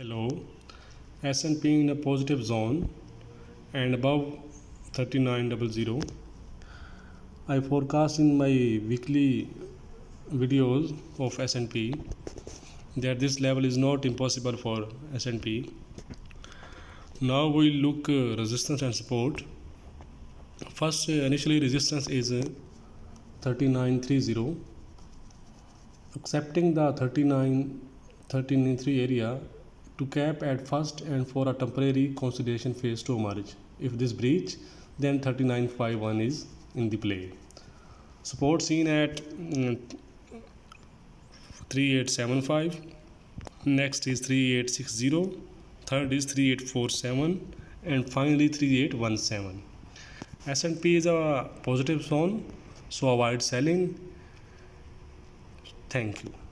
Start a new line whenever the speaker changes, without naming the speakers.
hello. S&P in a positive zone and above 3900 I forecast in my weekly videos of S&P that this level is not impossible for S&P now we look uh, resistance and support. First uh, initially resistance is uh, 3930 accepting the 39 13 area to cap at first and for a temporary consolidation phase to emerge. If this breach, then 3951 is in the play. Support seen at mm, 3875, next is 3860, third is 3847 and finally 3817. S&P is a positive zone so avoid selling. Thank you.